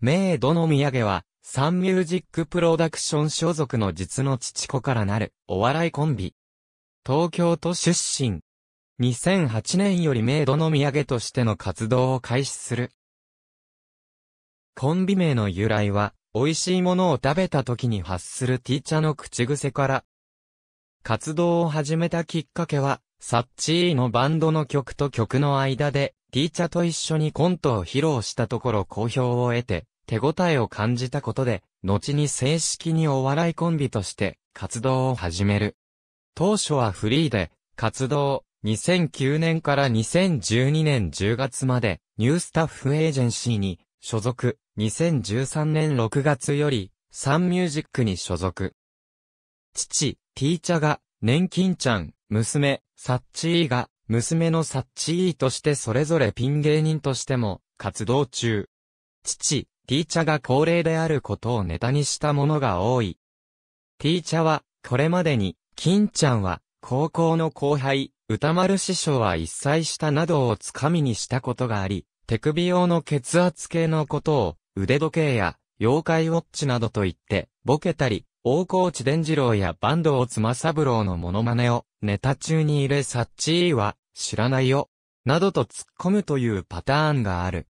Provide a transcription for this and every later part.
メイドの土産は、サンミュージックプロダクション所属の実の父子からなるお笑いコンビ。東京都出身。2008年よりメイドの土産としての活動を開始する。コンビ名の由来は、美味しいものを食べた時に発するティーチャの口癖から。活動を始めたきっかけは、サッチーのバンドの曲と曲の間で、ティーチャと一緒にコントを披露したところ好評を得て、手応えを感じたことで、後に正式にお笑いコンビとして活動を始める。当初はフリーで、活動、2009年から2012年10月まで、ニュースタッフエージェンシーに所属、2013年6月より、サンミュージックに所属。父、ティーチャが、年金ちゃん、娘、サッチーが、娘のサッチーとしてそれぞれピン芸人としても、活動中。父、ティーチャが高齢であることをネタにしたものが多い。ティーチャは、これまでに、金ちゃんは、高校の後輩、歌丸師匠は一歳下などをつかみにしたことがあり、手首用の血圧計のことを、腕時計や、妖怪ウォッチなどと言って、ボケたり、大河内伝次郎や坂東妻三郎のモノマネを、ネタ中に入れサッチーは、知らないよ、などと突っ込むというパターンがある。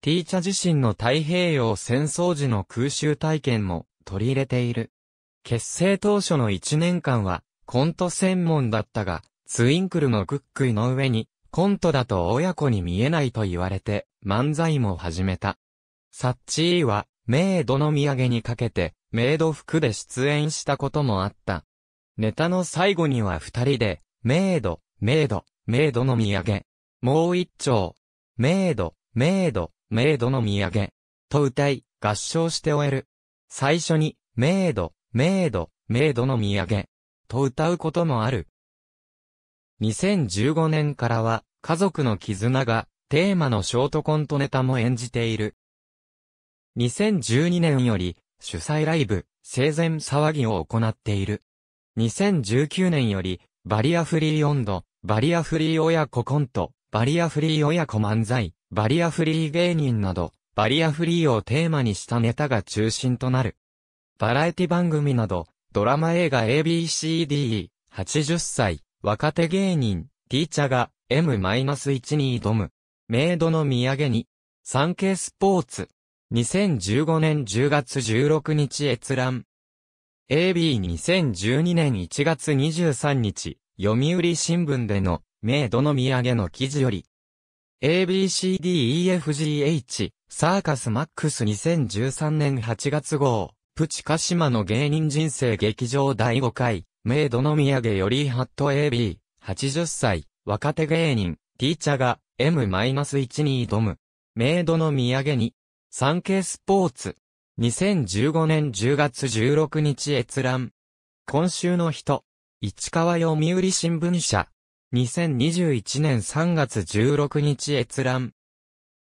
ティーチャ自身の太平洋戦争時の空襲体験も取り入れている。結成当初の1年間はコント専門だったが、ツインクルのクックイの上にコントだと親子に見えないと言われて漫才も始めた。サッチーはメイドの土産にかけてメイド服で出演したこともあった。ネタの最後には二人でメイド、メイド、メイドの土産。もう一丁。メイド、メイド、メイドの土産、と歌い、合唱して終える。最初に、メイド、メイド、メイドの土産、と歌うこともある。2015年からは、家族の絆が、テーマのショートコントネタも演じている。2012年より、主催ライブ、生前騒ぎを行っている。2019年より、バリアフリー温度、バリアフリー親子コント、バリアフリー親子漫才、バリアフリー芸人など、バリアフリーをテーマにしたネタが中心となる。バラエティ番組など、ドラマ映画 ABCDE、80歳、若手芸人、ティーチャが M-1 に挑む。メイドの土産に、産経スポーツ。2015年10月16日閲覧。AB2012 年1月23日、読売新聞での、メイドの土産の記事より、ABCDEFGH、サーカスマックス2013年8月号、プチカシマの芸人人生劇場第5回、メイドの土産よりハット AB、80歳、若手芸人、ティーチャが M-1 に挑む。メイドの土産に、産経スポーツ。2015年10月16日閲覧。今週の人。市川読売新聞社。2021年3月16日閲覧。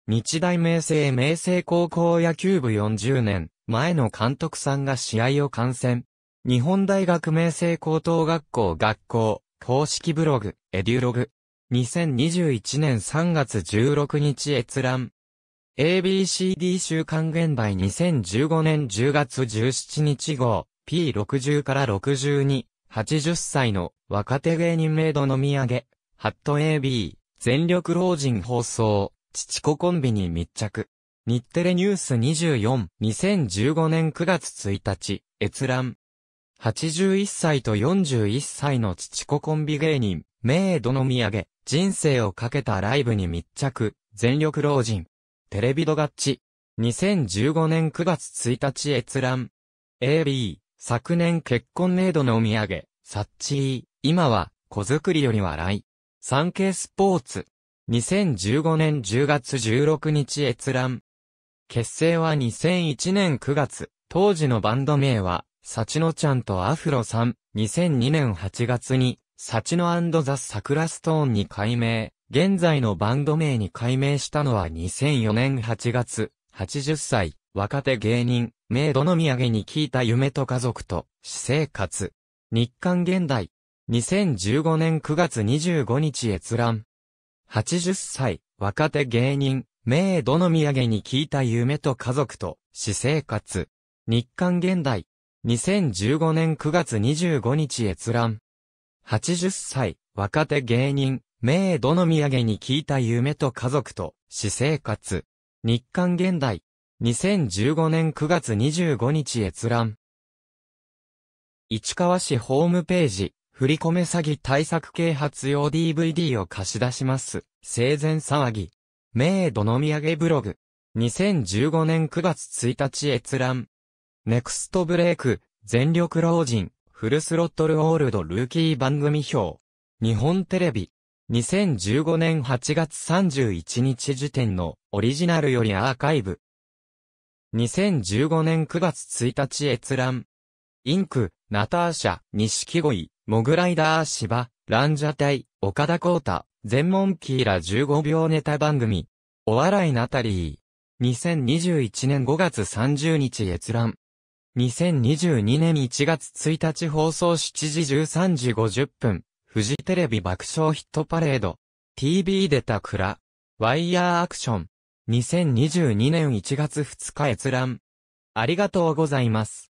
日大明星明星高校野球部40年、前の監督さんが試合を観戦。日本大学明星高等学校学校、公式ブログ、エデュログ。2021年3月16日閲覧。ABCD 週刊現代2015年10月17日号、P60 から62。80歳の若手芸人メイドの土産、ハット AB、全力老人放送、父子コンビに密着。日テレニュース24、2015年9月1日、閲覧。81歳と41歳の父子コンビ芸人、メイドの土産、人生をかけたライブに密着、全力老人。テレビドガッチ。2015年9月1日閲覧。AB、昨年結婚メイドのお土産、サッチー、今は、子作りより笑い。産経スポーツ。2015年10月16日閲覧。結成は2001年9月。当時のバンド名は、サチノちゃんとアフロさん。2002年8月に、サチノザ・サクラストーンに改名。現在のバンド名に改名したのは2004年8月。80歳、若手芸人、メイドの土産に聞いた夢と家族と、私生活。日刊現代。2015年9月25日閲覧。80歳、若手芸人、明土の土産に聞いた夢と家族と私生活。日刊現代。2015年9月25日閲覧。80歳、若手芸人、明土の土産に聞いた夢と家族と私生活。日刊現代。2015年9月25日閲覧。市川市ホームページ、振り込め詐欺対策啓発用 DVD を貸し出します。生前騒ぎ。明土の土産ブログ。2015年9月1日閲覧。ネクストブレイク、全力老人、フルスロットルオールドルーキー番組表。日本テレビ。2015年8月31日時点のオリジナルよりアーカイブ。2015年9月1日閲覧。インク、ナターシャ、錦鯉、モグライダー芝、ランジャタイ、岡田光太、全問キーラ15秒ネタ番組。お笑いナタリー。2021年5月30日閲覧。2022年1月1日放送7時13時50分。フジテレビ爆笑ヒットパレード。TV 出た蔵。ワイヤーアクション。2022年1月2日閲覧。ありがとうございます。